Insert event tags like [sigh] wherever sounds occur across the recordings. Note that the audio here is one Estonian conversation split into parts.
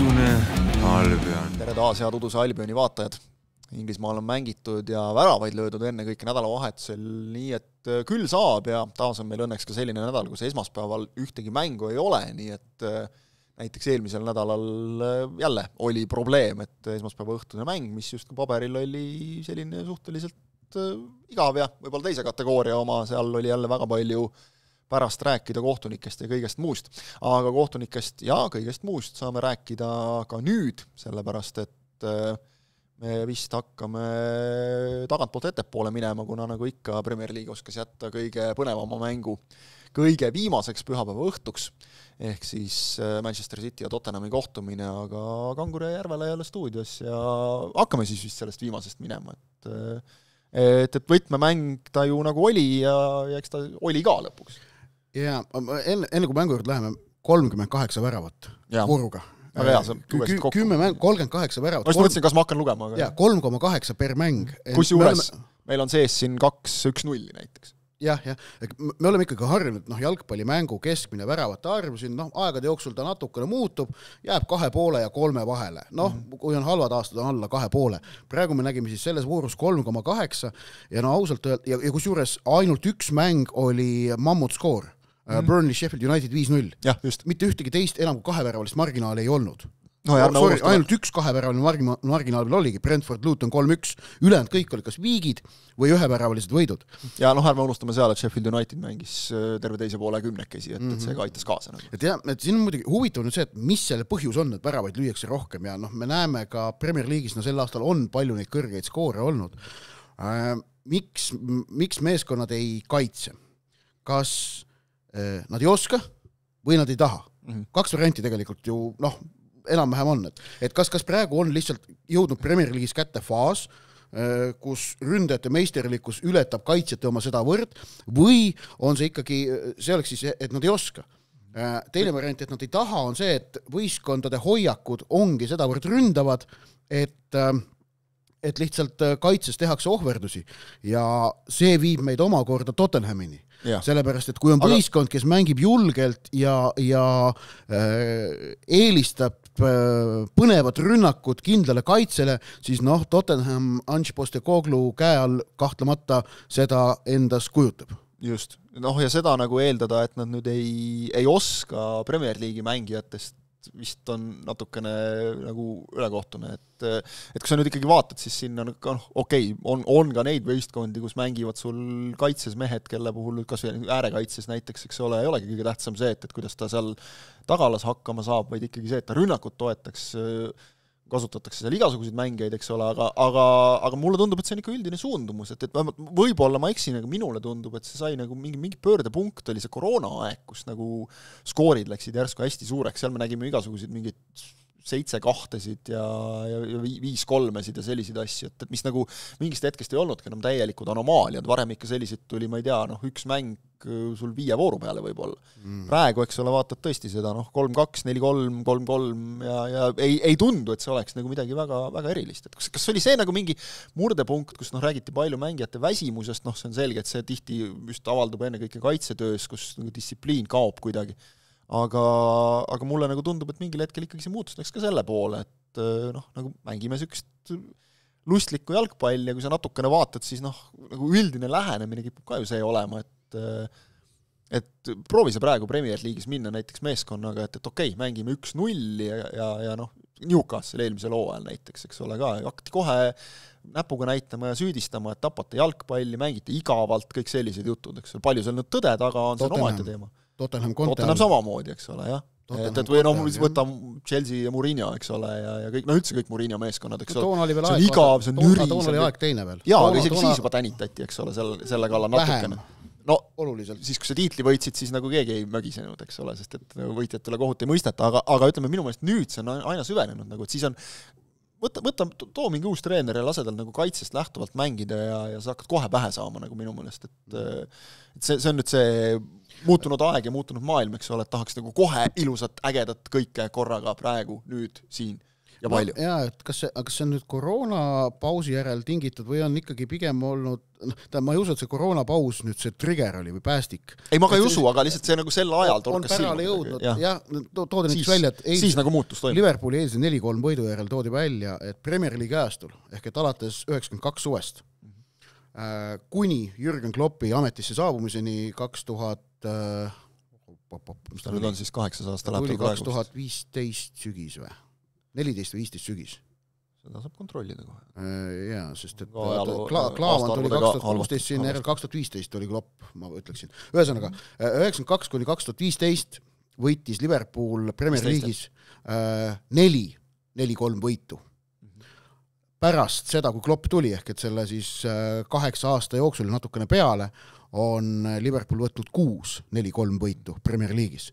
udune Albion. tere taas, head Uduse Albioni vaatajad! Inglismaal on mängitud ja väravaid löödud ennekõike nädalavahetusel, nii et äh, küll saab ja taas on meil õnneks ka selline nädal, kus esmaspäeval ühtegi mängu ei ole, nii et äh, näiteks eelmisel nädalal äh, jälle oli probleem, et esmaspäeva õhtune mäng, mis justkui paberil oli selline suhteliselt igav ja võib-olla teise kategooria oma, seal oli jälle väga palju pärast rääkida kohtunikest ja kõigest muust. aga kohtunikest ja kõigest muust saame rääkida ka nüüd, sellepärast et me vist hakkame tagantpoolt ettepoole minema, kuna nagu ikka, Premier League oskas jätta kõige põnevama mängu kõige viimaseks pühapäeva õhtuks, ehk siis Manchester City ja Tottenhami kohtumine, aga Kangur ja Järvela ei ole stuudios ja hakkame siis vist sellest viimasest minema, et et, et võtmemäng ta ju nagu oli ja, ja eks ta oli ka lõpuks. Jaa, enne, enne kui mängu juurde läheme, kolmkümmend kaheksa väravat Vuruga väga hea, sa lugesid kokku. kümme mäng, kolmkümmend kaheksa väravat. ma just mõtlesin, kas ma hakkan lugema, aga jaa, kolm koma kaheksa per mäng. kusjuures oleme... meil on sees siin kaks üks-nulli näiteks jah, jah, me oleme ikkagi harjunud, noh, jalgpallimängu keskmine väravate arv siin noh, aegade jooksul ta natukene muutub, jääb kahe poole ja kolme vahele, noh mm, -hmm. kui on halvad aastad, on alla kahe poole. praegu me nägime siis selles voorus kolm koma kaheksa ja no ausalt öelda, ja, ja kusjuures ainult üks mäng oli mammutskoor mm -hmm. Burnley Sheffield United viis-null. mitte ühtegi teist enam kui kaheväravalist marginaali ei olnud no ja ärme unustame. ainult üks kaheväravaline margina-, marginaal veel oligi, Brentford, Luton kolm-üks, ülejäänud kõik olid kas viigid või üheväravad võidud. ja noh, ärme unustame seal, et Sheffield United mängis äh, terve teise poole kümnekesi, et mm, -hmm. et see ka aitas kaasa nagu. et jah, et siin on muidugi huvitav nüüd see, et mis selle põhjus on, et väravaid lüüakse rohkem ja noh, me näeme ka Premier League'is, no sel aastal on palju neid kõrgeid skoore olnud äh,. miks, miks meeskonnad ei kaitse? kas äh, nad ei oska või nad ei taha mm? -hmm. kaks varianti tegelikult ju noh, enam-vähem on, et, et kas, kas praegu on lihtsalt jõudnud Premier League'is kätte faas, äh, kus ründajate meisterlikkus ületab kaitsjate oma sedavõrd või on see ikkagi, see oleks siis, et nad ei oska. Äh, teine variant, et nad ei taha, on see, et võistkondade hoiakud ongi sedavõrd ründavad, et äh, et lihtsalt kaitses tehakse ohverdusi ja see viib meid omakorda Tottenhamini sellepärast, et kui on võistkond, kes mängib julgelt ja, ja äh, eelistab äh, põnevat rünnakut kindlale kaitsele, siis noh, Tottenham Ange Postecoglou käe all kahtlemata seda endas kujutab. Just, noh ja seda nagu eeldada, et nad nüüd ei, ei oska Premier League'i mängijatest vist on natukene nagu ülekohtune, et et kui sa nüüd ikkagi vaatad, siis sinna noh, okei okay,, on, on ka neid võistkondi, kus mängivad sul kaitses mehed, kelle puhul kas või äärekaitses näiteks, eks ole, ei olegi kõige tähtsam see, et, et kuidas ta seal tagalas hakkama saab, vaid ikkagi see, et ta rünnakut toetaks äh, kasutatakse seal igasuguseid mängijaid, eks ole, aga, aga, aga mulle tundub, et see on ikka üldine suundumus, et, et võib-olla ma eksin, aga minule tundub, et see sai nagu mingi, mingi pöördepunkt oli see koroonaaeg, kus nagu skoorid läksid järsku hästi suureks, seal me nägime igasuguseid mingeid seitse kahtesid ja, ja, viis kolmesid ja selliseid asju, et, et mis nagu mingist hetkest ei olnudki enam täielikud anomaaliad, varem ikka selliseid tuli, ma ei tea, noh, üks mäng äh, sul viie vooru peale võib-olla. Mm.. praegu, eks ole, vaatad tõesti seda noh, kolm-kaks, neli-kolm, kolm-kolm ja, ja ei, ei tundu, et see oleks nagu midagi väga, väga erilist, et kas, kas oli see nagu mingi murdepunkt, kus noh, räägiti palju mängijate väsimusest, noh, see on selge, et see tihti just avaldub ennekõike kaitsetöös, kus nagu distsipliin kaob kuidagi aga, aga mulle nagu tundub, et mingil hetkel ikkagi see muutus läks ka selle poole, et äh, noh, nagu mängime niisugust lustlikku jalgpalli ja kui sa natukene vaatad, siis noh, nagu üldine lähenemine kipub ka ju see olema, et äh, et proovi sa praegu Premier League'is minna näiteks meeskonnaga, et, et okei okay,, mängime üks-null ja, ja, ja noh, Newcastle eelmisel hooajal näiteks, eks ole, ka hakati kohe näpuga näitama ja süüdistama, et tapate jalgpalli, mängite igavalt, kõik sellised jutud, eks ole, palju seal nüüd tõde taga on, see on omaette teema Tottenham Conte Tottenham samamoodi, eks ole, jah. et, et või noh, võta Chelsea ja Murillo, eks ole, ja, ja kõik, no üldse kõik Murillo meeskonnad, eks ole. see on igav, see on nüri. toona oli aeg teine veel. jaa, aga isegi toona... siis juba tänitati, eks ole, selle, selle kallal natukene. no oluliselt, siis kui sa tiitli võitsid, siis nagu keegi ei mögisenud, eks ole, sest et võitjatele kohut ei mõisteta, aga, aga ütleme, minu meelest nüüd see on aina süvenenud nagu, et siis on võta, võta, too mingi uus treener ja lase tal nagu kaitsest lähtuvalt mängida ja, ja sa hakkad kohe pähe saama nagu minu meelest, et et see, see on nüüd see muutunud aeg ja muutunud maailm, eks ole, et tahaks nagu kohe ilusat, ägedat kõike korraga praegu, nüüd, siin ja palju. jaa, et kas see, kas see on nüüd koroonapausi järel tingitud või on ikkagi pigem olnud, noh, tähendab, ma ei usu, et see koroonapaus nüüd see trigger oli või päästik. ei, ma ka ei usu, aga lihtsalt see nagu sel ajal on torkas pärale jõudnud, jah, jah, toodi näiteks siis välja, et, siis eilse nagu muutus toimus. Liverpooli eilse neli-kolm võidu järel toodi välja, et Premier League'i ajastul ehk et alates üheksakümmend kaks suvest äh, kuni Jürgen Kloppi ametisse saabumiseni kaks tuhat äh, mis ta nüüd on siis kaheksas aasta läheb tal kaks praegu. tuhat viisteist sügis või? neliteist või viisteist sügis. seda saab kontrollida kohe. jaa, sest et ajaloo- Kla-, Klaavan tuli kaks tuhat kuusteist, sinna järel kaks tuhat viisteist oli Klopp, ma ütleksin. ühesõnaga, üheksakümmend kaks kuni kaks tuhat viisteist võitis Liverpool Premier 15, League'is äh, neli, neli-kolm võitu pärast seda, kui Klopp tuli, ehk et selle siis äh, kaheksa aasta jooksul natukene peale, on Liverpool võtnud kuus neli-kolm võitu Premier League'is.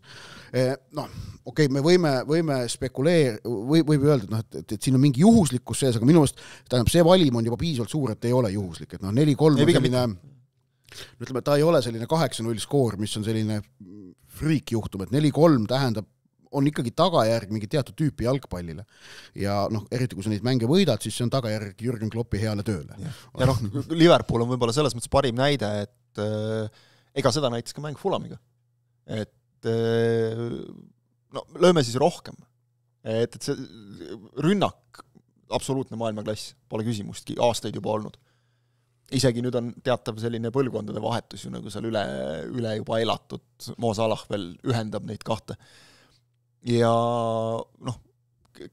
Noh, okei okay,, me võime, võime spekuleer-, või võib öelda, et noh, et, et, et siin on mingi juhuslikkus sees, aga minu meelest tähendab, see valim on juba piisavalt suur, et ei ole juhuslik, et noh, neli-kolm on selline ütleme, ta ei ole selline kaheksa-null skoor, mis on selline friikjuhtum, et neli-kolm tähendab, on ikkagi tagajärg mingi teatud tüüpi jalgpallile. ja noh, eriti kui sa neid mänge võidad, siis see on tagajärg Jürgen Kloppi heale tööle. ja noh, Liverpool on võib-olla selles mõttes parim näide, et äh, ega seda näitas ka mäng Fulamiga. et äh, no lööme siis rohkem. et, et see rünnak, absoluutne maailmaklass, pole küsimustki, aastaid juba olnud. isegi nüüd on teatav selline põlvkondade vahetus ju nagu seal üle, üle juba elatud, Mo Salah veel ühendab neid kahte. ja noh,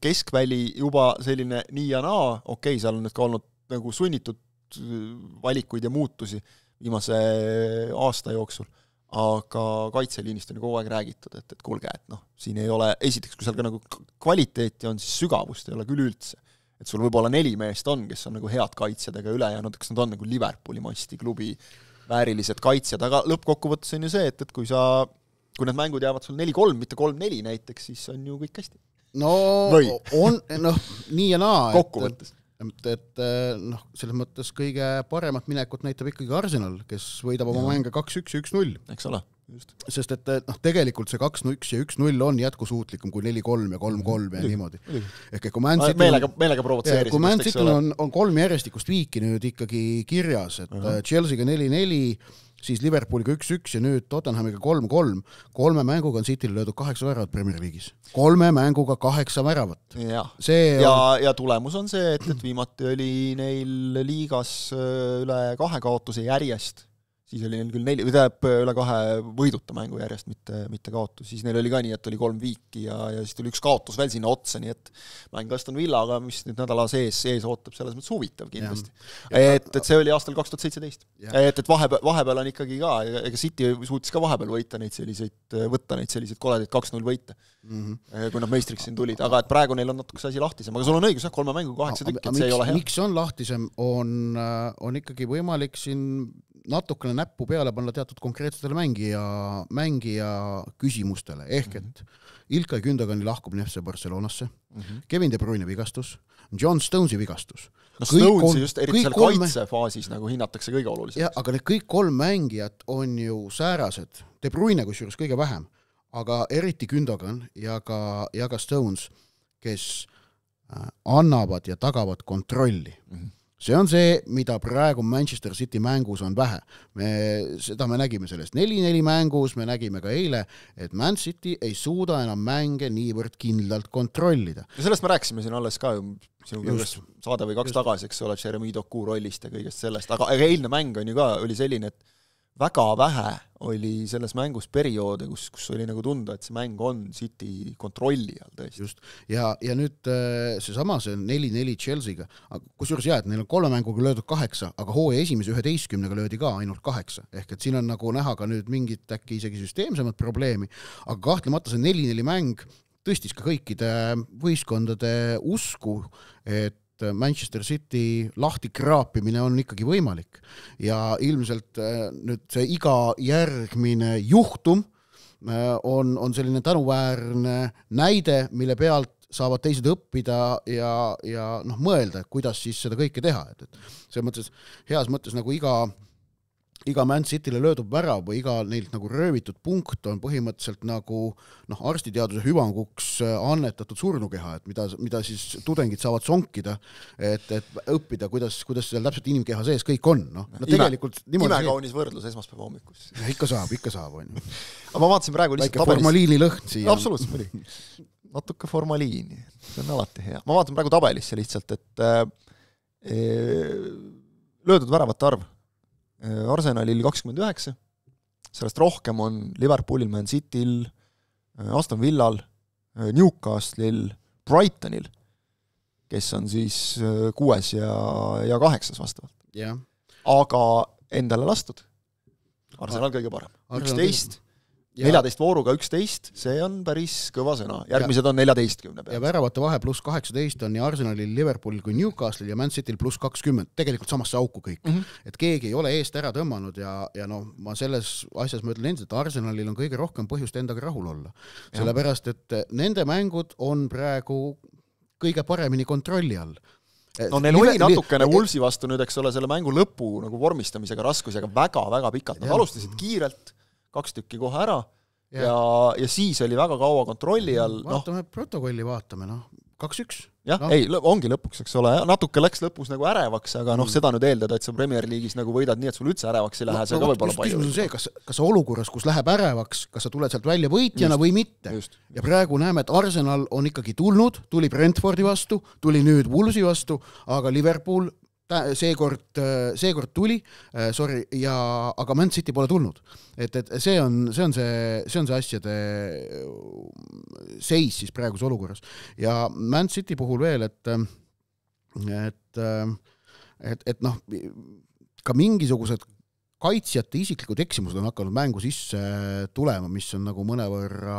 keskväli juba selline nii ja naa, okei okay,, seal on nüüd ka olnud nagu sunnitud valikuid ja muutusi viimase aasta jooksul, aga kaitseliinist on ju kogu aeg räägitud, et, et kuulge, et noh, siin ei ole, esiteks, kui seal ka nagu kvaliteeti on, siis sügavust ei ole küll üldse. et sul võib-olla neli meest on, kes on nagu head kaitsjad, aga ülejäänud, kas nad on nagu Liverpooli masti klubi väärilised kaitsjad, aga lõppkokkuvõttes on ju see, et, et kui sa kui need mängud jäävad sul neli-kolm, mitte kolm-neli näiteks, siis on ju kõik hästi. no Või? on, noh, nii ja naa. kokkuvõttes. et, et noh, selles mõttes kõige paremat minekut näitab ikkagi Arsenal, kes võidab oma mänge kaks-üks ja üks-null. eks ole, sest et noh, tegelikult see kaks-üks ja üks-null on jätkusuutlikum kui neli-kolm ja kolm-kolm ja niimoodi. ehk et kui Man City meelega, meelega Ja, provotseerisin. kui Man Cityl on, on kolm järjestikust viiki nüüd ikkagi kirjas, et uh -huh. Chelsea'ga neli-neli, siis Liverpooliga üks-üks ja nüüd Tottenhamiga kolm-kolm, kolme mänguga on Cityl löödud kaheksa väravat Premier League'is. kolme mänguga kaheksa väravat. see ja on, ja tulemus on see, et, et viimati oli neil liigas äh, üle kahe kaotuse järjest, siis oli neil küll neli, või tähendab üle kahe võiduta mängu järjest, mitte, mitte kaotus, siis neil oli ka nii, et oli kolm viiki ja, ja siis tuli üks kaotus veel sinna otsa, nii et mäng Aston Villaga, mis nüüd nädala sees, ees ootab, selles mõttes huvitav kindlasti. et, et see oli aastal kaks tuhat seitseteist. Et, et vahepeal, vahepeal on ikkagi ka, ega City suutis ka vahepeal võita neid selliseid, võtta neid selliseid koledaid kaks-null võite, mm kui nad meistriks siin tulid, aga et praegu neil on natuke see asi lahtisem, aga sul on õigus jah, kolme mänguga kaheksa tükki, et see ei ole hea. miks on lahtisem, on, on ikkagi võimalik siin natukene näppu peale panna teatud konkreetsetele mängija, mängija küsimustele, ehk Mhm. et Ilkay Gündogani lahkumine FC Barcelonasse, Mhm. Kevin De Bruyne vigastus, John Stonesi vigastus. no Stonesi just eriti seal kolm- kaitsefaasis nagu hinnatakse kõige olulisemaks., aga need kõik kolm mängijat on ju säärased, De Bruyne kusjuures kõige vähem, aga eriti Gündogan ja ka, ja ka Stones, kes äh, annavad ja tagavad kontrolli Mhm. See on see, mida praegu Manchester City mängus on vähe. me, seda me nägime selles neli-neli mängus, me nägime ka eile, et Man City ei suuda enam mänge niivõrd kindlalt kontrollida. ja sellest me rääkisime siin alles ka ju sinuga ühes saade või kaks Just. tagasi, eks ole, Jeremy Doku rollist ja kõigest sellest, aga aga eilne mäng on ju ka, oli selline, et väga vähe oli selles mängus perioode, kus, kus oli nagu tunda, et see mäng on City kontrolli all tõesti. just, ja, ja nüüd äh, seesama, see neli-neli Chelsea'ga, kusjuures jaa, et neil on kolme mänguga löödud kaheksa, aga hooaja esimese üheteistkümnega löödi ka ainult kaheksa, ehk et siin on nagu näha ka nüüd mingit äkki isegi süsteemsemat probleemi, aga kahtlemata see neli-neli mäng tõstis ka kõikide võistkondade usku, et Manchester City lahtikraapimine on ikkagi võimalik. Ja ilmselt äh, nüüd see iga järgmine juhtum äh, on, on selline tänuväärne näide, mille pealt saavad teised õppida ja, ja noh, mõelda, kuidas siis seda kõike teha, et, et selles mõttes, heas mõttes nagu iga iga Man City'le löödud värav või iga neilt nagu röövitud punkt on põhimõtteliselt nagu noh, arstiteaduse hüvanguks äh, annetatud surnukeha, et mida, mida siis tudengid saavad sonkida, et, et õppida, kuidas, kuidas seal täpselt inimkeha sees kõik on, noh. no tegelikult imekaunis võrdlus esmaspäeva hommikus. ikka saab, ikka saab, on ju. [laughs] aga ma vaatasin praegu lihtsalt väike formaliinilõhn siia. absoluutselt, muidugi. natuke formaliini, see on alati hea. ma vaatan praegu tabelisse lihtsalt, et äh, löödud väravate arv Äh, Arsenalil kakskümmend üheksa, sellest rohkem on Liverpoolil, Man Cityl, äh, Aston Villal, äh, Newcastle'il, Brightonil, kes on siis kuues ja, ja kaheksas vastavalt. aga endale lastud, Arsenal kõige parem, üksteist neljateist vooruga üksteist, see on päris kõva sõna, järgmised ja, on neljateistkümne peal. ja väravate vahe pluss kaheksateist on nii Arsenalil, Liverpoolil kui Newcastle'il ja Man Cityl pluss kakskümmend, tegelikult samasse auku kõik mm. -hmm. et keegi ei ole eest ära tõmmanud ja, ja noh, ma selles asjas ma ütlen endiselt, Arsenalil on kõige rohkem põhjust endaga rahul olla. sellepärast, et nende mängud on praegu kõige paremini kontrolli all no neil oli natukene Woolsi vastu nüüd, eks ole, selle mängu lõpu nagu vormistamisega raskusi, aga väga-väga pikalt, nad alustasid kiirelt kaks tükki kohe ära ja, ja, ja siis oli väga kaua kontrolli all, noh. vaatame protokolli, vaatame, noh, kaks-üks. jah no., ei, ongi lõpuks, eks ole, natuke läks lõpus nagu ärevaks, aga noh mm., seda nüüd eeldada, et sa Premier League'is nagu võidad nii, et sul üldse ärevaks ei lähe no,, see no, ka võib-olla palju. küsimus on see, kas, kas olukorras, kus läheb ärevaks, kas sa tuled sealt välja võitjana just, või mitte. ja praegu näeme, et Arsenal on ikkagi tulnud, tuli Brentfordi vastu, tuli nüüd Woolsi vastu, aga Liverpool seekord, seekord tuli, äh, sorry, ja aga Man City pole tulnud. et, et see on, see on see, see on see asjade äh, seis siis praeguses olukorras. ja Man City puhul veel, et, et, et, et noh, ka mingisugused kaitsjate isiklikud eksimused on hakanud mängu sisse tulema, mis on nagu mõnevõrra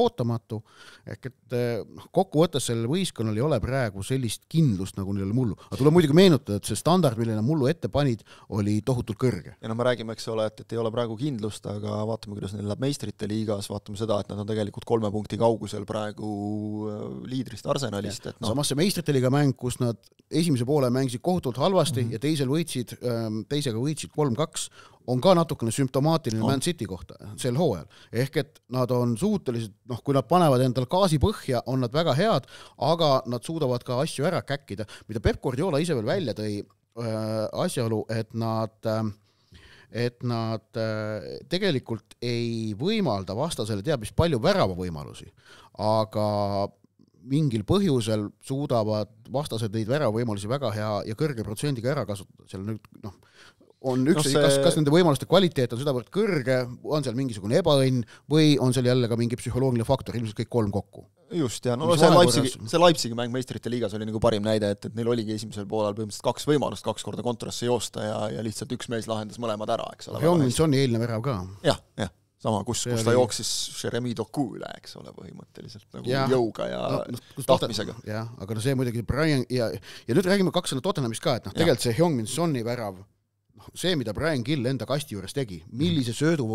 ootamatu, ehk et noh, kokkuvõttes sellel võistkonnal ei ole praegu sellist kindlust, nagu neil oli mullu. aga tuleb muidugi meenutada, et see standard, mille nad mullu ette panid, oli tohutult kõrge. ja no me räägime, eks ole, et, et ei ole praegu kindlust, aga vaatame, kuidas neil läheb meistrite liigas, vaatame seda, et nad on tegelikult kolme punkti kaugusel praegu äh, liidrist Arsenalist, et noh samas see meistrite liiga mäng, kus nad esimese poole mängisid kohutavalt halvasti mm -hmm. ja teisel võitsid, ähm, teisega võitsid kolm-kaks, on ka natukene sümptomaatiline no. Man City kohta sel hooajal. ehk et nad on suutelised, noh, kui nad panevad endal gaasi põhja, on nad väga head, aga nad suudavad ka asju ära käkkida, mida Peep Guardiola ise veel välja tõi äh,, asjaolu, et nad äh, et nad tegelikult ei võimalda vastasele teab mis palju väravavõimalusi, aga mingil põhjusel suudavad vastased neid väravavõimalusi väga hea ja kõrge protsendiga ära kasutada, seal nüüd noh, on üks no, see... kas, kas nende võimaluste kvaliteet on sedavõrd kõrge, on seal mingisugune ebaõnn või on seal jälle ka mingi psühholoogiline faktor, ilmselt kõik kolm kokku. just, ja no, no see Leipzigi, see Leipzigi mäng meistrite liigas oli nagu parim näide, et, et neil oligi esimesel poolel põhimõtteliselt kaks võimalust kaks korda kontrasse joosta ja, ja lihtsalt üks mees lahendas mõlemad ära, eks ole. Heung-Min-Soni eilne värav ka. jah, jah sama, kus, kus ta oli... jooksis Jeremy Doku üle, eks ole, põhimõtteliselt nagu ja, jõuga ja no, no, tahtmisega. jah, aga no see muidugi Brian ja, ja nüüd räägime kaks sõna Tottenhamist ka, et noh, tegelikult see Heung-Min-Soni värav noh, see, mida Brian Gill enda kasti juures tegi, millise söödu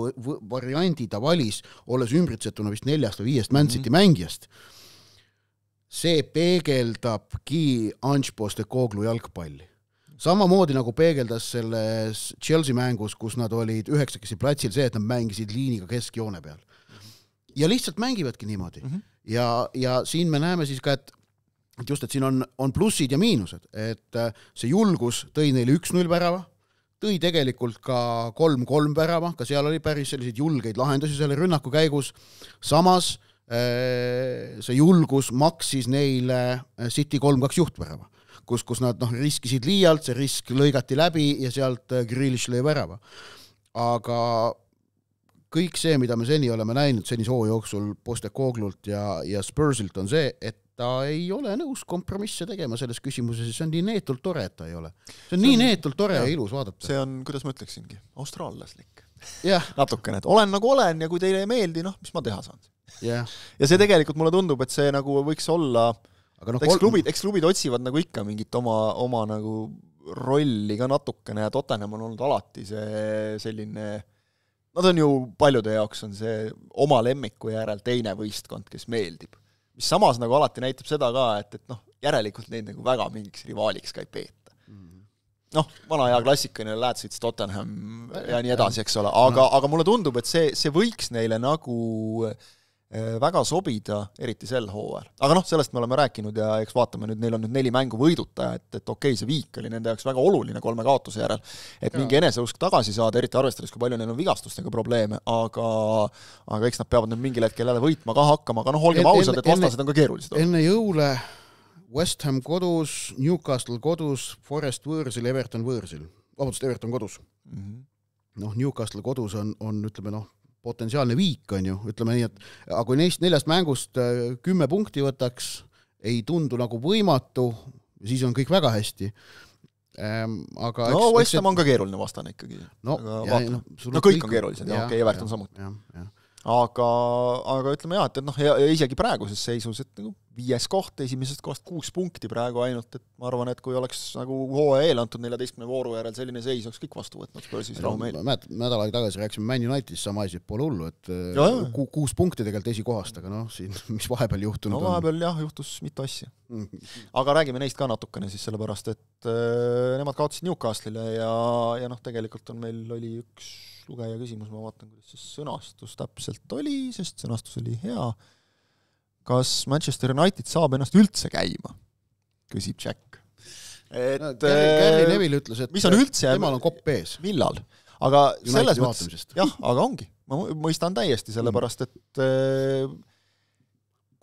variandi ta valis, olles ümbritsetuna vist neljast või viiest Man City mm -hmm. mängijast, see peegeldabki Ange Postecoglou jalgpalli. samamoodi nagu peegeldas selles Chelsea mängus, kus nad olid üheksakesi platsil, see, et nad mängisid liiniga keskjoone peal. ja lihtsalt mängivadki niimoodi mm. -hmm. ja, ja siin me näeme siis ka, et et just, et siin on, on plussid ja miinused, et äh, see julgus tõi neile üks-null värava tõi tegelikult ka kolm-kolm värava, ka seal oli päris selliseid julgeid lahendusi selle rünnaku käigus, samas äh, see julgus maksis neile äh, City kolm-kaks juhtvärava, kus, kus nad noh, riskisid liialt, see risk lõigati läbi ja sealt äh, Grealish lõi värava. aga kõik see, mida me seni oleme näinud senise hoo jooksul Postecoglult ja, ja Spursilt, on see, et ta ei ole nõus kompromisse tegema selles küsimuses ja see on nii neetult tore, et ta ei ole. see on see nii on, neetult tore ja, ja ilus vaadata. see on, kuidas ma ütleksingi, austraallaslik. [laughs] Natukene, et olen nagu olen ja kui teile ei meeldi, noh, mis ma teha saan? Yeah.. ja see tegelikult mulle tundub, et see nagu võiks olla aga noh, eks klubid, eks klubid otsivad nagu ikka mingit oma, oma nagu rolli ka natukene ja Tottenham on olnud alati see selline Nad on ju, paljude jaoks on see oma lemmiku järel teine võistkond, kes meeldib mis samas nagu alati näitab seda ka, et, et noh, järelikult neid nagu väga mingiks rivaaliks ka ei peeta mm. -hmm. noh, vana hea klassikaline Lads It's Tottenham ja nii edasi, eks ole, aga, aga mulle tundub, et see, see võiks neile nagu Äh, väga sobida, eriti sel hooajal. aga noh, sellest me oleme rääkinud ja eks vaatame nüüd, neil on nüüd neli mängu võiduta, et, et okei okay,, see viik oli nende jaoks väga oluline kolme kaotuse järel, et ja. mingi eneseusk tagasi saada, eriti arvestades, kui palju neil on vigastustega probleeme, aga aga eks nad peavad nüüd mingil hetkel jälle võitma ka hakkama, aga noh, olgem ausad, et vastased on ka keerulised. enne jõule West Ham kodus, Newcastle kodus, Forest võõrsil, Everton võõrsil, vabandust, Everton kodus mm -hmm. noh, Newcastle kodus on, on ütleme noh, potentsiaalne viik, on ju, ütleme nii, et aga kui neist neljast mängust äh, kümme punkti võtaks, ei tundu nagu võimatu, siis on kõik väga hästi ähm,. aga no West Ham on ka keeruline vastane ikkagi. no, ja, no, no kõik on keerulised ja, okei okay,, Everton samuti. aga, aga ütleme jah, et, et noh, ja isegi praeguses seisus, et nagu viies koht, esimesest kohast kuus punkti praegu ainult, et ma arvan, et kui oleks nagu hooaja eel antud neljateistkümne vooru järel selline seis, oleks kõik vastu võtnud Spursis rahumeeli. mäletad, nädal aega tagasi rääkisime Man Unitedist sama asi, et pole hullu, et ja, ku, kuus punkti tegelikult esikohast, aga noh, siin, [laughs] mis vahepeal juhtunud no, vahepeal on? jah, juhtus mitu asja [laughs] aga räägime neist ka natukene siis sellepärast, et äh, nemad kaotasid Newcastle'ile ja, ja noh, tegelikult on meil, oli üks lugeja küsimus, ma vaatan, kuidas see sõnastus täpselt oli, sest sõnastus oli hea kas Manchester United saab ennast üldse käima, küsib Jack. et no, Gary, äh, Neville ütles, et mis on üldse temal on kopp ees. millal? aga United selles mõttes, jah, aga ongi, ma mõistan täiesti, sellepärast et äh,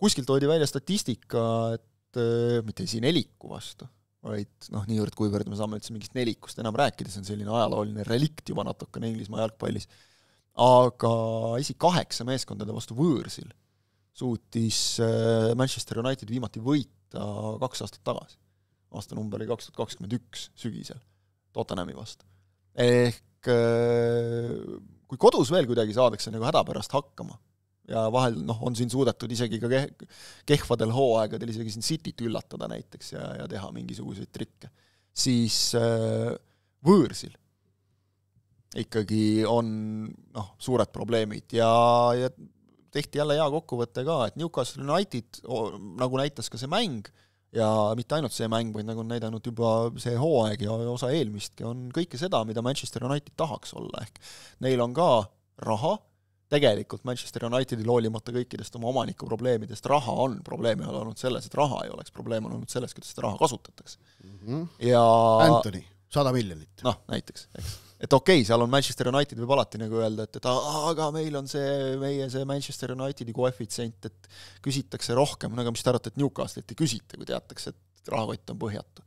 kuskilt toodi välja statistika, et äh, mitte siin heliku vastu, vaid noh, niivõrd-kuivõrd me saame üldse mingist nelikust enam rääkida, see on selline ajalooline relikt juba natukene Inglismaa jalgpallis, aga isegi kaheksa meeskondade vastu võõrsil suutis äh, Manchester United viimati võita kaks aastat tagasi. aastanumber oli kaks tuhat kakskümmend üks sügisel Tottenhami vastu. ehk äh, kui kodus veel kuidagi saadakse nagu hädapärast hakkama ja vahel noh, on siin suudetud isegi ka keh-, kehvadel hooaegadel isegi siin Cityt üllatada näiteks ja, ja teha mingisuguseid trikke, siis äh, võõrsil ikkagi on noh, suured probleemid ja, ja tehti jälle hea kokkuvõte ka, et Newcastle United, nagu näitas ka see mäng, ja mitte ainult see mäng, vaid nagu on näidanud juba see hooaeg ja osa eelmistki, on kõike seda, mida Manchester United tahaks olla, ehk neil on ka raha, tegelikult Manchester Unitedil hoolimata kõikidest oma omaniku probleemidest, raha on probleem ei ole olnud selles, et raha ei oleks, probleem on olnud selles, kuidas seda raha kasutatakse mm. -hmm. ja Anthony, sada miljonit. noh, näiteks, eks et okei okay,, seal on Manchester United, võib alati nagu öelda, et, et aga meil on see, meie see Manchester Unitedi koefitsient, et küsitakse rohkem, no aga mis te arvate, et Newcastle'it ei küsita, kui teatakse, et rahakott on põhjatu.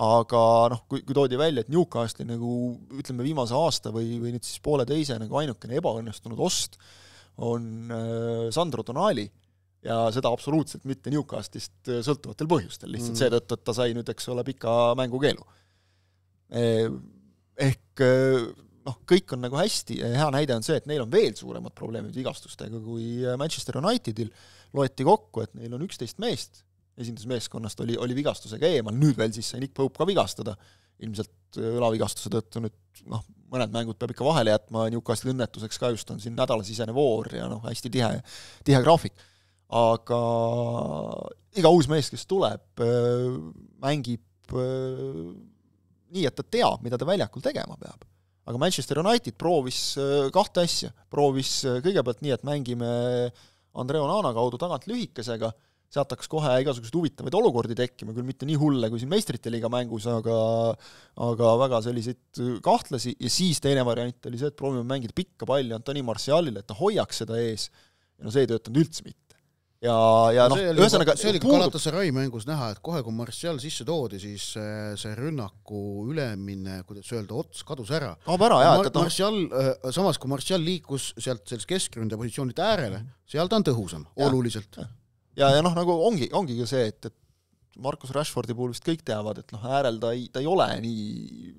aga noh, kui, kui toodi välja, et Newcastle'i nagu ütleme, viimase aasta või, või nüüd siis pooleteise nagu ainukene ebaõnnestunud ost on äh, Sandro Tonali, ja seda absoluutselt mitte Newcastle'ist äh, sõltuvatel põhjustel, lihtsalt mm. seetõttu, et ta sai nüüd, eks ole, pika mängukeelu e ehk eh, noh, kõik on nagu hästi ja hea näide on see, et neil on veel suuremad probleemid vigastustega kui eh, Manchester Unitedil, loeti kokku, et neil on üksteist meest, esindusmeeskonnast oli, oli vigastusega eemal, nüüd veel siis sai Nick Pope ka vigastada, ilmselt eh, õlavigastuse tõttu nüüd noh, mõned mängud peab ikka vahele jätma, Newcastle'i õnnetuseks ka just on siin nädalasisene voor ja noh, hästi tihe, tihe graafik. aga iga uus mees, kes tuleb, mängib nii, et ta teab, mida ta väljakul tegema peab. aga Manchester United proovis äh, kahte asja, proovis äh, kõigepealt nii, et mängime Andre Onana kaudu tagant lühikesega, sealt hakkas kohe igasuguseid huvitavaid olukordi tekkima, küll mitte nii hulle kui siin meistrite liiga mängus, aga aga väga selliseid kahtlasi. Ja siis teine variant oli see, et proovime mängida pikka palli Antoni Martialile, et ta hoiaks seda ees, ja no see ei töötanud üldse mitte ja, ja noh, ühesõnaga see oli ka Galatasaray mängus näha, et kohe, kui Martial sisse toodi, siis see rünnaku ülemine, kuidas öelda, ots kadus ära. kaob ära jaa, et noh Martial, äh, samas kui Martial liikus sealt sellest keskründe positsioonilt äärele, seal ta on tõhusam, oluliselt. ja, ja noh, nagu ongi, ongi ka see, et, et Markus Rashfordi puhul vist kõik teavad, et noh, äärel ta ei, ta ei ole nii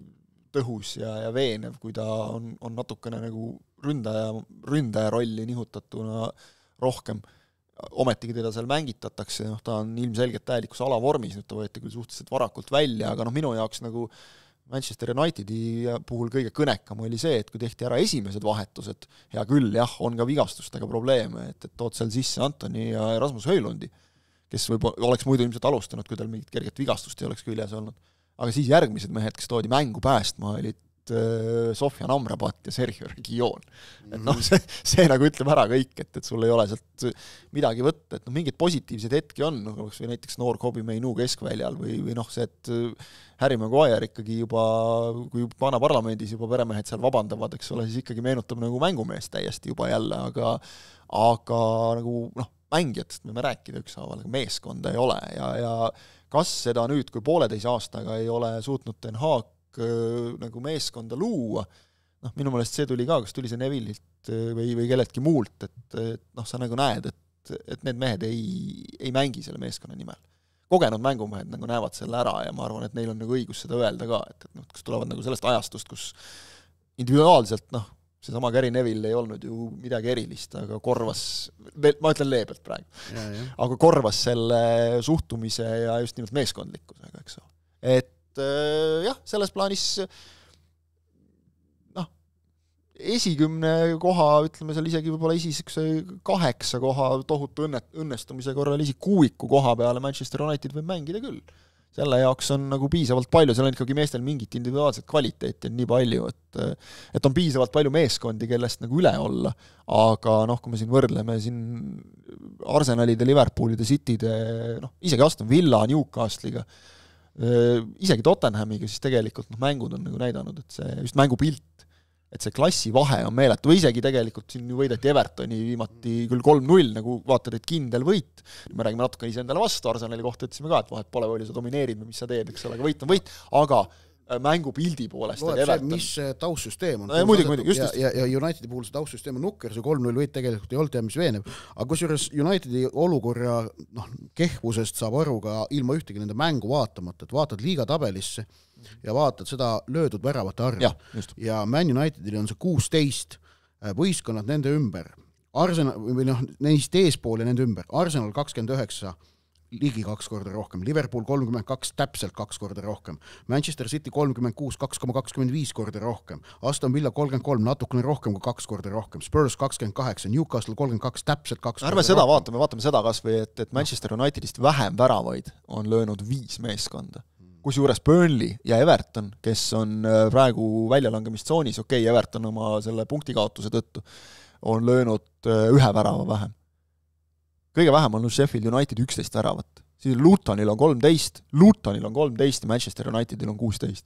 tõhus ja, ja veenev, kui ta on, on natukene nagu ründaja, ründaja rolli nihutatuna rohkem ometigi teda seal mängitatakse, noh ta on ilmselgelt täielikus alavormis, nüüd ta võeti küll suhteliselt varakult välja, aga noh, minu jaoks nagu Manchester Unitedi puhul kõige kõnekam oli see, et kui tehti ära esimesed vahetused, hea küll, jah, on ka vigastustega probleeme, et, et tood seal sisse Antoni ja Rasmus Höjlundi, kes võib, oleks muidu ilmselt alustanud, kui tal mingit kerget vigastust ei oleks küljes olnud. aga siis järgmised mehed, kes toodi mängu päästma, olid Sofjan Amrabat ja Sergio Region. et noh, see, see nagu ütleb ära kõik, et, et sul ei ole sealt midagi võtta, et noh, mingeid positiivseid hetki on, noh kas või näiteks noor Kobe Mainu keskväljal või, või noh, see, et äh, Harry Maguire ikkagi juba, kui vana parlamendis juba peremehed seal vabandavad, eks ole, siis ikkagi meenutab nagu mängumeest täiesti juba jälle, aga aga nagu noh, mängijatest võime rääkida ükshaaval, aga meeskonda ei ole ja, ja kas seda nüüd, kui pooleteise aastaga ei ole suutnud Den Haag äh, nagu meeskonda luua, noh, minu meelest see tuli ka, kas tuli see Neville'ilt äh, või, või kelleltki muult, et, et noh, sa nagu näed, et, et need mehed ei, ei mängi selle meeskonna nimel. kogenud mängumehed nagu näevad selle ära ja ma arvan, et neil on nagu õigus seda öelda ka, et, et noh, kas tulevad nagu sellest ajastust, kus individuaalselt noh, seesama Gary Neville ei olnud ju midagi erilist, aga korvas, ma ütlen leebelt praegu, aga korvas selle suhtumise ja just nimelt meeskondlikkusega, eks ole. et äh, jah, selles plaanis noh, esikümne koha, ütleme seal isegi võib-olla esi niisuguse kaheksa koha tohutu õnne, õnnestumise korral isegi kuuiku koha peale Manchester United võib mängida küll. Selle jaoks on nagu piisavalt palju, seal on ikkagi meestel mingit individuaalset kvaliteeti on nii palju, et et on piisavalt palju meeskondi, kellest nagu üle olla, aga noh, kui me siin võrdleme siin Arsenalide, Liverpoolide, Cityde, noh, isegi Aston Villa, Newcastle'iga, isegi Tottenhamiga, siis tegelikult noh, mängud on nagu näidanud, et see just mängupilt et see klassivahe on meeletu, või isegi tegelikult siin ju võideti Evertoni viimati küll kolm-null, nagu vaatad, et kindel võit, me räägime natuke iseendale vastu, Arsenali kohta ütlesime ka, et vahet pole, palju sa domineerid või mis sa teed, eks ole, aga võit on võit, aga äh, mängupildi poolest loeb see, mis taustsüsteem on. No,. muidugi, muidugi, just, just. ja, ja Unitedi puhul see taustsüsteem on nukker, see kolm-null võit tegelikult ei olnud teab mis veenev, aga kusjuures Unitedi olukorra noh, kehvusest saab aru ka ilma ühtegi nende mängu vaatamata, et vaatad liiga tabelisse ja vaatad seda löödud väravate arvu. Ja, ja Man Unitedil on see kuusteist äh, võistkonnad nende ümber, Arsenal või noh, neist eespool ja nende ümber, Arsenal kakskümmend üheksa, ligi kaks korda rohkem, Liverpool kolmkümmend kaks, täpselt kaks korda rohkem, Manchester City kolmkümmend kuus, kaks koma kakskümmend viis korda rohkem, Aston Villa kolmkümmend kolm, natukene rohkem kui kaks korda rohkem, Spurs kakskümmend kaheksa, Newcastle kolmkümmend kaks, täpselt kaks ärme seda rohkem. vaatame, vaatame seda kas või, et, et Manchester Unitedist vähem väravaid on löönud viis meeskonda. Kusjuures Burnley ja Everton, kes on äh, praegu väljalangemistsoonis, okei okay,, Everton oma selle punktikaotuse tõttu, on löönud äh, ühe värava vähem. Kõige vähem on Sheffield United üksteist väravat, siis Lutonil on kolmteist, Lutonil on kolmteist ja Manchester Unitedil on kuusteist.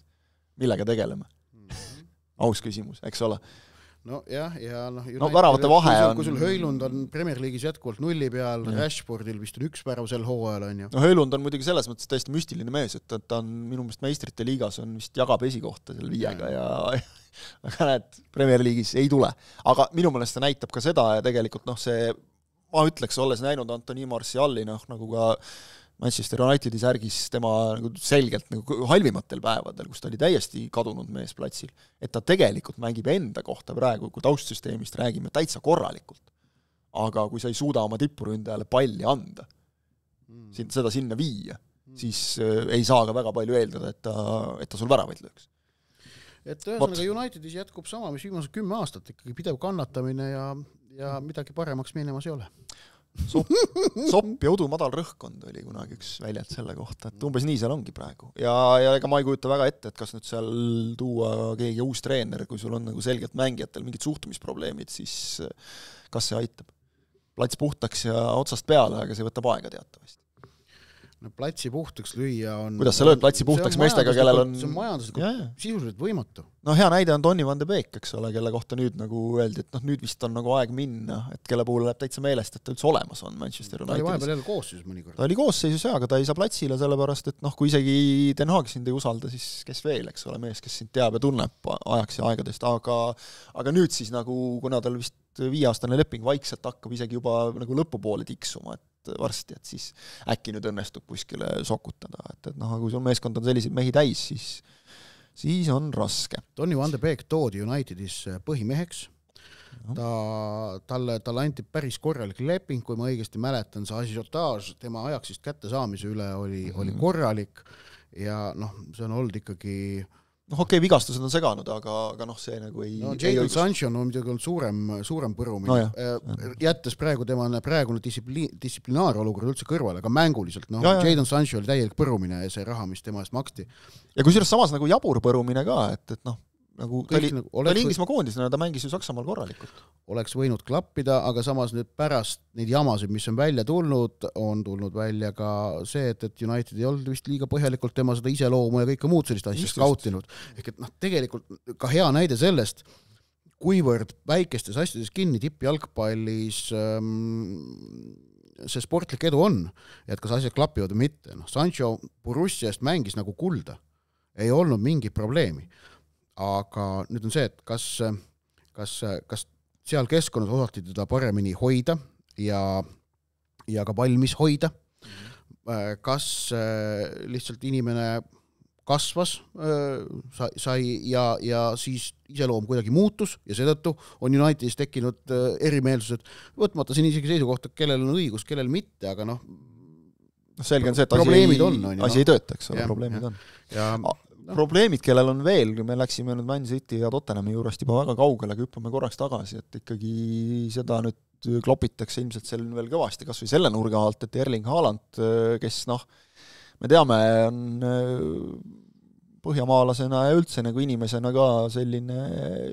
millega tegeleme mm? -hmm. aus küsimus, eks ole nojah, ja noh no väravate vahe on kui sul Höölund on Premier League'is jätkuvalt nulli peal, Rashfordil vist on üks värav sel hooajal, on ju. no Höölund on muidugi selles mõttes täiesti müstiline mees, et, et ta on minu meelest meistrite liigas on vist, jagab esikohta seal viiega ja, ja [laughs] aga näed, Premier League'is ei tule. aga minu meelest see näitab ka seda ja tegelikult noh, see ma ütleks, olles näinud Antoni Martiali, noh nagu ka Manchester Unitedi särgis tema nagu selgelt nagu halvimatel päevadel, kus ta oli täiesti kadunud mees platsil, et ta tegelikult mängib enda kohta praegu, kui taustsüsteemist räägime, täitsa korralikult. aga kui sa ei suuda oma tippuründajale palli anda mm., sind, seda sinna viia mm., siis äh, ei saa ka väga palju eeldada, et ta, et ta sul väravaid lööks. et ühesõnaga Unitedis jätkub sama, mis viimased kümme aastat, ikkagi pidev kannatamine ja, ja midagi paremaks minemas ei ole sopp, sopp ja udu madal rõhkkond oli kunagi üks väljend selle kohta, et umbes nii seal ongi praegu. ja, ja ega ma ei kujuta väga ette, et kas nüüd seal tuua keegi uus treener, kui sul on nagu selgelt mängijatel mingid suhtumisprobleemid, siis kas see aitab? plats puhtaks ja otsast peale, aga see võtab aega teatavasti no platsi puhtaks lüüa on kuidas sa lööd platsi puhtaks meestega, kellel on see on majanduslikult sisuliselt võimatu. no hea näide on Donny van de Beek, eks ole, kelle kohta nüüd nagu öeldi, et noh, nüüd vist on nagu aeg minna, et kelle puhul läheb täitsa meelest, et ta üldse olemas on Manchester Unitedis. ta oli vahepeal jälle koosseisus mõnikord. ta oli koosseisus jaa, aga ta ei saa platsile, sellepärast et noh, kui isegi Den Haag sind ei usalda, siis kes veel, eks ole, mees, kes sind teab ja tunneb ajaks ja aegadest, aga aga nüüd siis nagu, kuna tal vist viieaastane leping vaikselt hakkab isegi juba nagu lõpupoole tiksuma, et varsti, et siis äkki nüüd õnnestub kuskile sokutada, et, et noh, kui sul meeskond on selliseid mehi täis, siis siis on raske. Tony Van de Beek toodi Unitedis põhimeheks, ta, talle, talle anti päris korralik leping, kui ma õigesti mäletan, see asiotaaž tema ajaksist kättesaamise üle oli mm, -hmm. oli korralik ja noh, see on olnud ikkagi noh, okei okay,, vigastused on seganud, aga, aga noh, see nagu ei no Jadon Sancho on muidugi olnud suurem, suurem põrumine no,, jättes praegu tema praegune distsipliin, distsiplinaarolukord üldse kõrvale, aga mänguliselt, noh, Jadon Sancho oli täielik põrumine ja see raha, mis tema eest maksti. ja kusjuures samas nagu jabur põrumine ka, et, et noh, nagu ta oli nagu,, ta oli Inglismaa koondisena, ta mängis ju Saksamaal korralikult. oleks võinud klappida, aga samas nüüd pärast neid jamasid, mis on välja tulnud, on tulnud välja ka see, et, et United ei olnud vist liiga põhjalikult tema seda iseloomu ja kõike muud sellist asja skautinud. ehk et noh, tegelikult ka hea näide sellest, kuivõrd väikestes asjades kinni tippjalgpallis ähm, see sportlik edu on ja et kas asjad klapivad või mitte, noh, Sancho Borussia eest mängis nagu kulda, ei olnud mingit probleemi aga nüüd on see, et kas, kas, kas seal keskkonnas osati teda paremini hoida ja, ja ka valmis hoida mm, -hmm. kas äh, lihtsalt inimene kasvas, äh, sai, sai ja, ja siis iseloom kuidagi muutus ja seetõttu on Unitedis tekkinud äh, erimeelsused, võtmata siin isegi seisukohta, kellel on õigus, kellel mitte, aga noh, noh, selge on see, et asi ei, asi no. ei tööta, eks ole, probleemid ja. on. No. probleemid, kellel on veel, me läksime nüüd Man City ja Tottenhami juurest juba väga kaugele, aga hüppame korraks tagasi, et ikkagi seda nüüd klopitakse ilmselt seal veel kõvasti, kas või selle nurga alt, et Erling Haaland, kes noh, me teame, on põhjamaalasena ja üldse nagu inimesena ka selline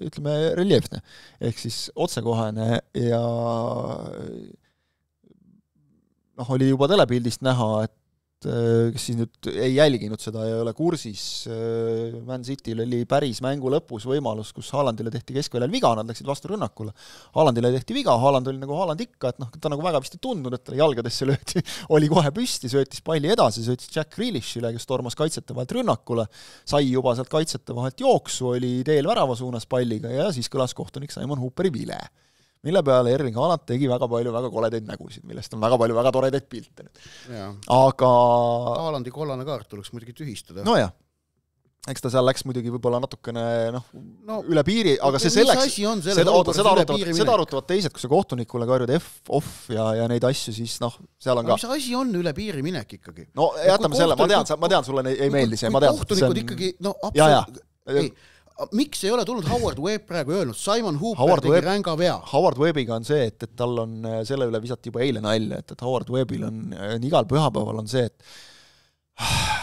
ütleme, reljeefne. ehk siis otsekohene ja noh, oli juba telepildist näha, et Äh, kes siis nüüd ei jälginud seda ja ei ole kursis, äh, Man Cityl oli päris mängu lõpus võimalus, kus Haalandile tehti keskväljal viga, nad läksid vastu rünnakule. Haalandile tehti viga, Haaland oli nagu Haaland ikka, et noh, ta nagu väga vist ei tundnud, et talle jalgadesse löödi, [laughs] oli kohe püsti, söötis palli edasi, söötis Jack Grealishile, kes tormas kaitsjate vahelt rünnakule, sai juba sealt kaitsjate vahelt jooksu, oli teel värava suunas palliga ja siis kõlas kohtunik Simon Hooperi vile mille peale Erling Haaland tegi väga palju väga koledaid nägusid, millest on väga palju väga toredaid pilte nüüd. aga Haalandi kollane kaart tuleks muidugi tühistada. nojah, eks ta seal läks muidugi võib-olla natukene noh no,, üle piiri, aga see selleks, seda, oota, seda arutavad, seda arutavad teised, kui sa kohtunikule karjud F, off ja, ja neid asju, siis noh, seal on ka mis asi on üle piiri minek ikkagi? no jätame selle, ma tean, ma tean, sulle ei meeldi see, ma tean. kohtunikud on... ikkagi, no absoluutselt, ei miks ei ole tulnud Howard Webb praegu öelnud, Simon Hooper Howard tegi Webb, ränga vea? Howard Webbiga on see, et, et tal on, äh, selle üle visati juba eile nalja, et, et Howard Webbil on, on äh, igal pühapäeval on see, et [sighs]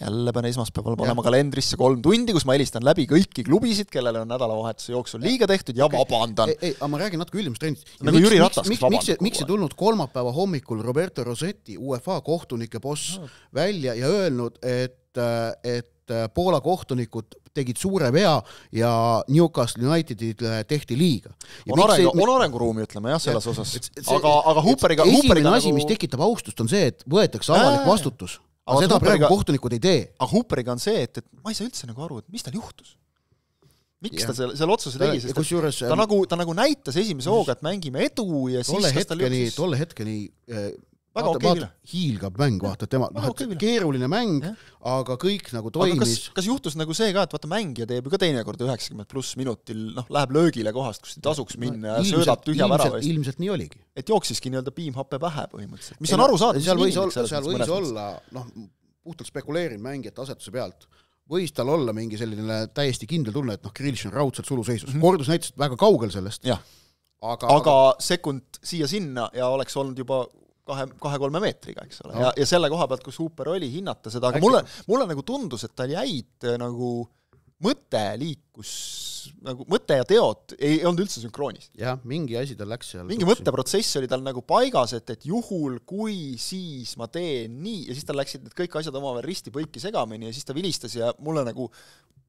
jälle pean esmaspäeval panema kalendrisse kolm tundi, kus ma helistan läbi kõiki klubisid, kellele on nädalavahetuse jooksul liiga tehtud ja okay. vabandan. ei, ei, aga ma räägin natuke üldimast trendist. nagu Jüri Ratas, kes vabandab. miks, miks ei tulnud kolmapäeva hommikul Roberto Rossetti, UEFA kohtunike boss no., välja ja öelnud, et, äh, et Poola kohtunikud tegid suure vea ja Newcastle Unitedile tehti liiga. on arengu, on arenguruumi, ütleme jah, selles osas. aga, aga Hooperiga, esimene asi nagu..., mis tekitab austust, on see, et võetakse avalik vastutus. aga seda praegu kohtunikud ei tee. aga Hooperiga on see, et, et ma ei saa üldse nagu aru, et mis tal juhtus miks ja. ta seal, seal otsuse tegi, sest kusjuures ta nagu, ta nagu näitas esimese hooga, et mängime edu ja siis tolle hetkeni, tolle hetkeni väga okei okay, hiilgab mäng, vaata tema, noh, et keeruline mäng, aga kõik nagu toimis. kas, kas juhtus nagu see ka, et vaata, mängija teeb ju ka teinekord üheksakümmend pluss minutil, noh, läheb löögile kohast, kus ei tasuks minna ja ilmselt, söödab tühja värava eest. ilmselt nii oligi. et jooksiski nii-öelda piimhappe pähe põhimõtteliselt, mis on arusaadav. seal võis olla, seal võis olla, noh, puhtalt spekuleerin mängijate asetuse pealt, võis tal olla mingi selline täiesti kindel tunne, et noh, Grealish on raudselt suluseisus mm, -hmm. kordus näitas, väga kaugel sellest. aga, aga, aga sekund siia-sinna ja oleks olnud juba kahe, kahe-kolme meetriga, eks ole no., ja, ja selle koha pealt, kus Hooper oli, hinnata seda, aga mulle, mulle nagu tundus, et tal jäid äh, nagu mõte liikus, nagu mõte ja teod ei, ei olnud üldse sünkroonis. jah, mingi asi tal läks seal mingi mõtteprotsess oli tal nagu paigas, et, et juhul, kui siis ma teen nii, ja siis tal läksid need kõik asjad omavahel risti-põiki segamini ja siis ta vilistas ja mulle nagu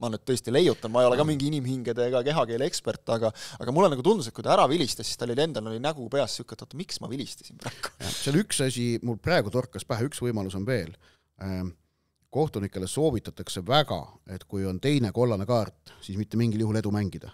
ma nüüd tõesti leiutan, ma ei ole ka mingi inimhingede ega kehakeele ekspert, aga aga mulle nagu tundus, et kui ta ära vilistas, siis tal oli endal oli nägu peas niisugune, et oota, miks ma vilistasin praegu. seal üks asi, mul praegu torkas pähe, üks võimalus on veel ähm,. kohtunikele soovitatakse väga, et kui on teine kollane kaart, siis mitte mingil juhul edu mängida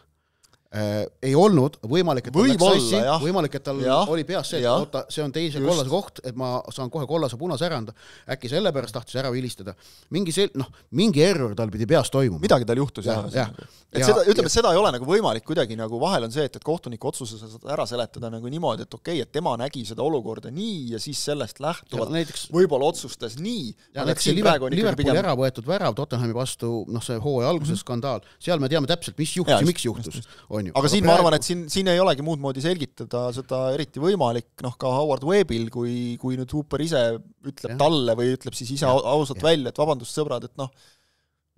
äh, ei olnud, võimalik, et tal läks Võib-olla, sassi, võimalik, et tal Jah, oli peas see, et jah. oota, see on teise Just. kollase koht, et ma saan kohe kollase-punase ära anda, äkki sellepärast tahtis ära vilistada. mingi sel-, noh, mingi error tal pidi peas toimuma. midagi tal juhtus jah Jah, jah. et Ja- seda, ütleme, seda ei ole nagu võimalik kuidagi nagu vahel on see, et, et kohtuniku otsuse sa saad ära seletada nagu niimoodi, et okei okay,, et tema nägi seda olukorda nii ja siis sellest lähtuvalt võib-olla otsustas nii. ja näiteks see Liver- Liverpooli ära võetud värav Tottenhami vastu, noh, see hooaja alguse skandaal, seal me teame täpselt, mis juhtus ja just, miks juhtus, on ju. aga siin ma arvan, et siin, siin ei olegi muud moodi selgitada seda eriti võimalik, noh ka Howard Webbil, kui, kui nüüd Hooper ise ütleb ja. talle või ütleb siis ise au- ausalt Jah. välja, et vabandust, sõbrad, et noh,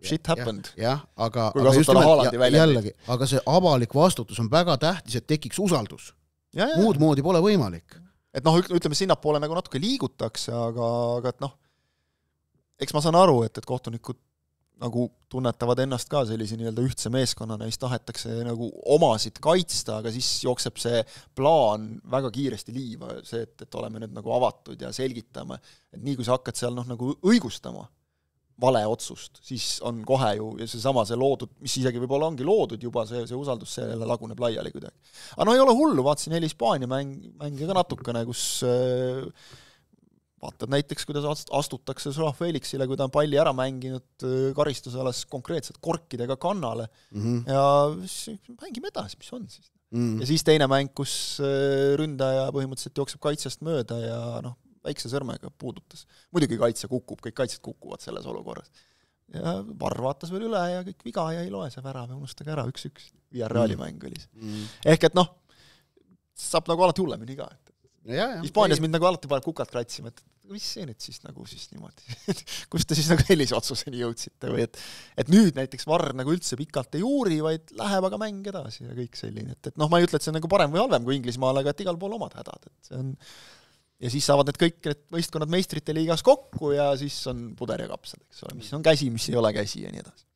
shit happened. jah, aga, Kui kasutada Haalandi ja, väljendit. jällegi, aga see avalik vastutus on väga tähtis, et tekiks usaldus. Ja, ja, muud moodi pole võimalik. et noh, ütleme sinnapoole nagu natuke liigutakse, aga, aga et noh, eks ma saan aru, et, et kohtunikud nagu tunnetavad ennast ka sellise nii-öelda ühtse meeskonnana, siis tahetakse nagu omasid kaitsta, aga siis jookseb see plaan väga kiiresti liiva, see, et, et oleme nüüd nagu avatud ja selgitame, et nii kui sa hakkad seal noh, nagu õigustama vale otsust, siis on kohe ju seesama, see loodud, mis isegi võib-olla ongi loodud juba, see, see usaldus, see jälle laguneb laiali kuidagi. aga no ei ole hullu, vaatasin eile Hispaania mäng, mänge ka natukene, kus äh, vaatad näiteks, kuidas ast- astutakse Joao Felixile, kui ta on palli ära mänginud äh, karistusalas konkreetselt korkidega kannale mm. -hmm. ja siis mängime edasi, mis on siis. Mm. ja siis teine mäng, kus äh, ründaja põhimõtteliselt jookseb kaitsest mööda ja noh, väikse sõrmega puudutas. muidugi kaitse kukub, kõik kaitsjad kukuvad selles olukorras. ja Varr vaatas veel üle ja kõik viga ja ei loe see värav ja unustage ära, üks-üks. Villarreali Mm. mäng oli see. Mm. ehk et noh, saab nagu alati hullemini ka, et ja, ja, Hispaanias mind nagu alati paneb kukalt kratsima, et mis see nüüd siis nagu siis niimoodi [laughs] kust te siis nagu sellise otsuseni jõudsite või et et nüüd näiteks Varr nagu üldse pikalt ei uuri, vaid läheb aga mäng edasi ja kõik selline, et, et noh, ma ei ütle, et see on nagu parem või halvem kui Inglismaal, aga et igal pool omad hädad, et see on ja siis saavad need kõik need võistkonnad meistrite liigas kokku ja siis on puder ja kapsad, eks ole, mis on käsi, mis ei ole käsi ja nii edasi.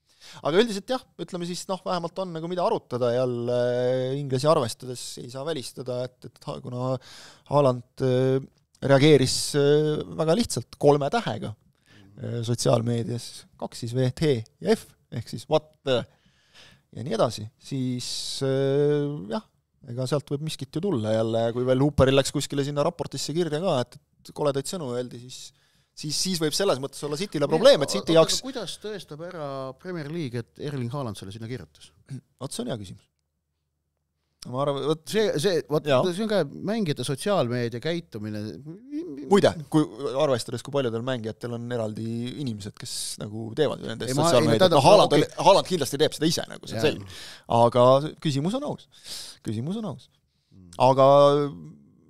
aga üldiselt jah, ütleme siis noh, vähemalt on nagu mida arutada jälle inglasi arvestades, ei saa välistada, et, et kuna Haaland äh, reageeris äh, väga lihtsalt kolme tähega äh, sotsiaalmeedias, kaks siis V, T ja F, ehk siis what the ja nii edasi, siis äh, jah, ega sealt võib miskit ju tulla jälle, kui veel Hooperil läks kuskile sinna raportisse kirja ka, et, et koledaid sõnu öeldi, siis siis, siis võib selles mõttes olla Cityle probleem, et City jaoks kuidas tõestab ära Premier League, et Erling Haaland selle sinna kirjutas? vot see on hea küsimus. Ma arvan, vot see, see, vot see on ka mängijate sotsiaalmeedia käitumine. muide, kui arvestades, kui paljudel mängijatel on eraldi inimesed, kes nagu teevad nende eest sotsiaalmeediat, noh, Haaland oli, Haaland kindlasti teeb seda ise, nagu see on selge. aga küsimus on aus, küsimus on aus. aga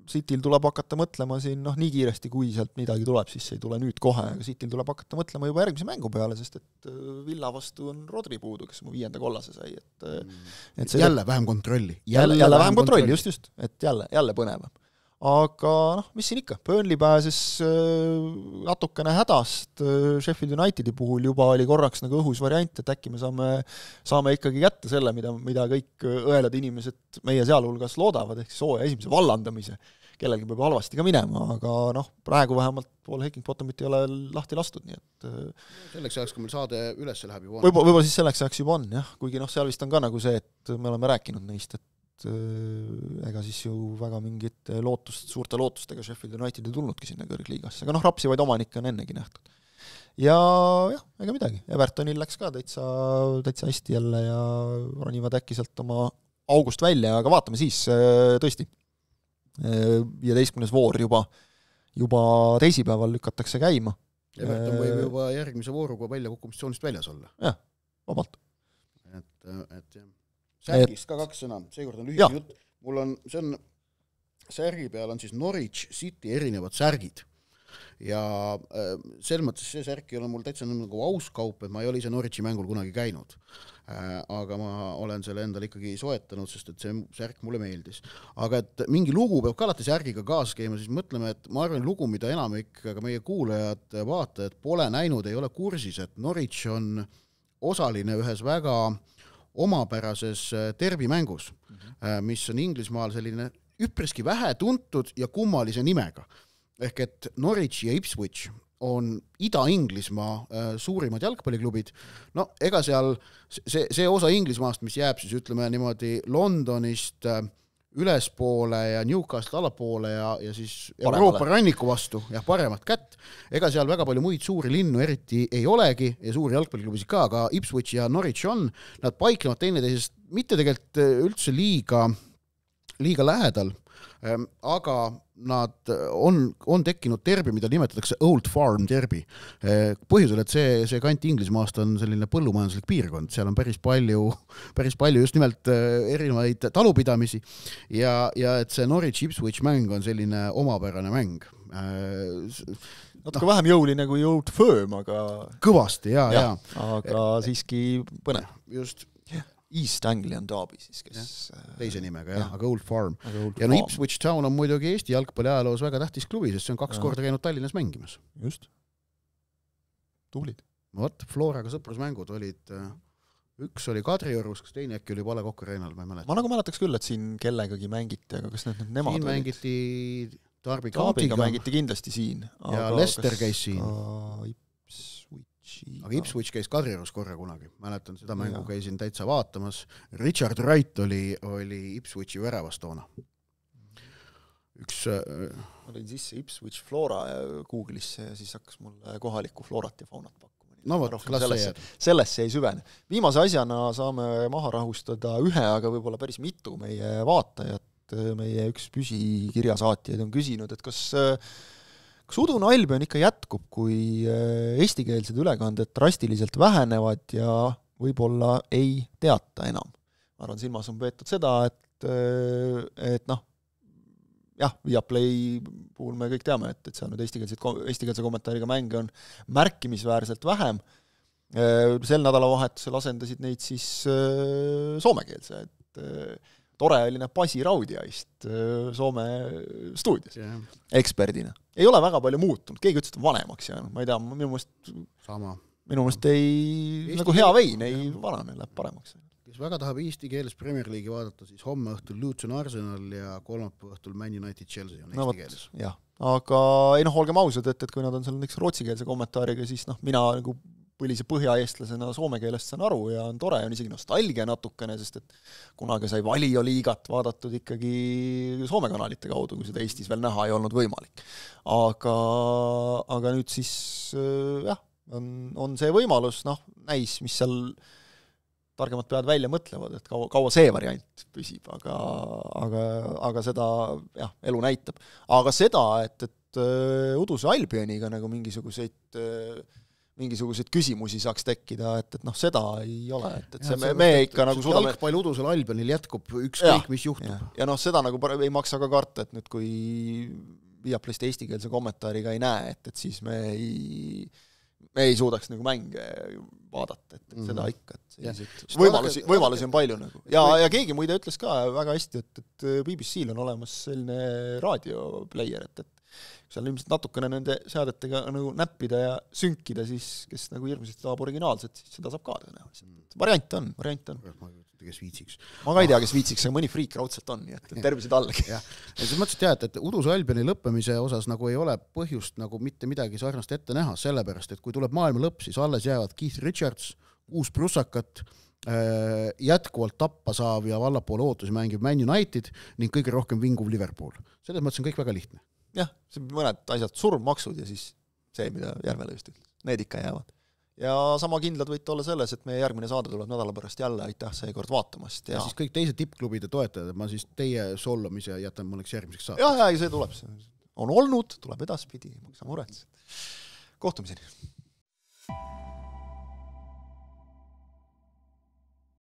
Cityl tuleb hakata mõtlema siin noh, nii kiiresti, kui sealt midagi tuleb, siis ei tule nüüd kohe, aga Cityl tuleb hakata mõtlema juba järgmise mängu peale, sest et äh, Villa vastu on Rodri puudu, kes oma viienda kollase sai, et äh, et see jälle vähem kontrolli. jälle, jälle vähem kontrolli, just, just, et jälle, jälle põnevam. Aga noh, mis siin ikka, Burnley pääses äh, natukene hädast äh, Sheffield Unitedi puhul juba oli korraks nagu õhus variant, et äkki me saame, saame ikkagi kätte selle, mida, mida kõik äh, õelad inimesed meie sealhulgas loodavad, ehk siis hooaja esimese vallandamise. kellelgi võib halvasti ka minema, aga noh, praegu vähemalt Paul Hecking-Bottomit ei ole lahti lastud, nii et selleks ajaks, kui meil saade üles läheb juba. võib-olla, võib-olla siis selleks ajaks juba on jah, kuigi noh, seal vist on ka nagu see, et me oleme rääkinud neist, et äh, ega siis ju väga mingit lootust, suurte lootustega Sheffield United ei tulnudki sinna kõrgliigasse, aga noh, rapsivaid omanikke on ennegi nähtud. ja jah, ega midagi, Evertonil läks ka täitsa, täitsa hästi jälle ja ronivad äkki sealt oma august välja, aga vaatame siis, tõesti, viieteistkümnes voor juba, juba teisipäeval lükatakse käima, Everton võib juba järgmise vooruga väljakukkumistsoonist väljas olla. vabalt. et, et jah. Särgist ka kaks sõna, seekord on lühike jutt. mul on, see on, särgi peal on siis Norwich City erinevad särgid. ja äh, selles mõttes see särk ei ole mul täitsa nagu aus kaup, et ma ei ole ise Norwichi mängul kunagi käinud äh,. aga ma olen selle endale ikkagi soetanud, sest et see särk mulle meeldis. aga et mingi lugu peab ka alati särgiga kaasas käima, siis mõtleme, et ma arvan, lugu, mida enamik ka meie kuulajad, vaatajad pole näinud, ei ole kursis, et Norwich on osaline ühes väga omapärases äh, derbimängus mm, -hmm. mis on Inglismaal selline üpriski vähe tuntud ja kummalise nimega. ehk et Norwich ja Ipswich on Ida-Inglismaa äh, suurimad jalgpalliklubid, no ega seal see, see osa Inglismaast, mis jääb siis ütleme niimoodi Londonist äh, ülespoole ja Newcastle allapoole ja, ja siis Paremale. Euroopa ranniku vastu, jah, paremat kätt, ega seal väga palju muid suuri linnu eriti ei olegi ja suuri jalgpalliklubisid ka, aga Ipswich ja Norwich on, nad paiknevad teineteisest mitte tegelikult üldse liiga, liiga lähedal, aga nad on, on tekkinud derbi, mida nimetatakse Old Farm derbi. põhjusel, et see, see kant Inglismaast on selline põllumajanduslik piirkond, seal on päris palju, päris palju just nimelt äh, erinevaid talupidamisi ja, ja et see Norwich Ipswich mäng on selline omapärane mäng. Äh, natuke no. vähem jõuline kui Old Firm, aga kõvasti ja, ja, ja. aga siiski põnev. just East Anglian Derby siis, kes ja, teise nimega jah ja., aga Old Farm. Ja no Ipswich Town on muidugi Eesti jalgpalli ajaloos väga tähtis klubi, sest see on kaks ja. korda käinud Tallinnas mängimas. just. tublid. vot, Floraga sõprusmängud olid, äh, üks oli Kadriorus, kas teine äkki oli A Le Coq Arena'l, ma ei mäleta. ma nagu mäletaks küll, et siin kellegagi mängiti, aga kas need nüüd nemad siin olid? mängiti Darby County'ga mängiti kindlasti siin. ja Lester käis siin. Ipswichi aga Ipswich käis Kadriorus korra kunagi, mäletan seda mängu, käisin täitsa vaatamas. Richard Wright oli, oli Ipswichi väravas toona. üks äh, ma tõin sisse Ipswich Flora Google'isse ja siis hakkas mulle kohalikku florat ja faunat pakkuma. no vot, las see jääb. sellesse ei süvene. viimase asjana saame maha rahustada ühe, aga võib-olla päris mitu meie vaatajat, meie üks püsikirjasaatjaid on küsinud, et kas kas udune Albion ikka jätkub, kui eestikeelsed ülekanded drastiliselt vähenevad ja võib-olla ei teata enam? ma arvan, silmas on peetud seda, et, et noh, jah, Viaplay puhul me kõik teame, et, et seal nüüd eestikeelseid, eestikeelse kommentaariga mänge on märkimisväärselt vähem, sel nädalavahetusel asendasid neid siis soomekeelse, et tore oli näha Basi Raudjaist Soome stuudios yeah. eksperdina. ei ole väga palju muutunud, keegi ütles, et vanemaks jäänud, ma ei tea, minu meelest sama. minu meelest ei nagu hea vein ei vanane, läheb paremaks. kes väga tahab eesti keeles Premier League'i vaadata, siis homme õhtul Luton Arsenal ja kolmapäeva õhtul Man United Chelsea on eesti no, keeles. jah, aga ei noh, olgem ausad, et, et kui nad on seal näiteks rootsikeelse kommentaariga, siis noh, mina nagu põlise põhjaeestlasena soome keelest saan aru ja on tore, on isegi nostalgia natukene, sest et kunagi sai Valio liigat vaadatud ikkagi Soome kanalite kaudu, kui seda Eestis veel näha ei olnud võimalik. aga, aga nüüd siis jah, on, on see võimalus, noh, näis, mis seal targemad pead välja mõtlevad, et kaua, kaua see variant püsib, aga, aga, aga seda jah, elu näitab. aga seda, et, et Uduse Albioniga nagu mingisuguseid äh, mingisuguseid küsimusi saaks tekkida, et, et noh, seda ei ole, et, et see, me, me ikka nagu suudame jalgpall udusel Albionil jätkub, ükskõik mis juhtub. ja, ja noh, seda nagu ei maksa ka karta, et nüüd kui Viaplayst eestikeelse kommentaariga ei näe, et, et siis me ei me ei suudaks nagu mänge vaadata, et, et mm -hmm. seda ikka, et selliseid võimalusi, võimalusi on palju nagu. ja, ja keegi muide ütles ka väga hästi, et, et BBC-l on olemas selline raadiopleier, et, et seal ilmselt natukene nende seadetega nagu näppida ja sünkida, siis kes nagu hirmsasti tahab originaalset, siis seda saab ka tõenäoliselt. variant on, variant on. ma ei kujuta, kes viitsiks. ma ka ei tea, kes viitsiks, aga mõni friik raudselt on, nii et tervise tallegi. jah, ja selles mõttes, et jah, et, et Uduse Albioni lõppemise osas nagu ei ole põhjust nagu mitte midagi sarnast ette näha, sellepärast et kui tuleb maailma lõpp, siis alles jäävad Keith Richards, uus prussakat, äh, jätkuvalt tappa saav ja allapoole ootusi mängiv Man United ning kõige rohkem vinguv Liverpool. selles mõttes on kõik väga lihtne jah, mõned asjad, surmmaksud ja siis see, mida Järvela just ütles, need ikka jäävad. ja sama kindlad võite olla selles, et meie järgmine saade tuleb nädala pärast jälle, aitäh seekord vaatamast ja, ja siis kõik teised tippklubide toetajad, ma siis teie solvamise jätan mõneks järgmiseks saateks. jah, ja, ja see tuleb, on olnud, tuleb edaspidi, ei maksa muretseda. kohtumiseni!